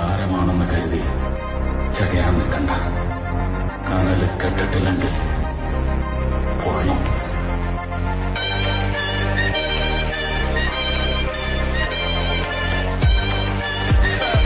താരമാണെന്ന് കരുതി ചകയാൻ നിൽക്കണ്ട. കനൽ കെട്ടിട്ടില്ലെങ്കിൽ പൊള്ളും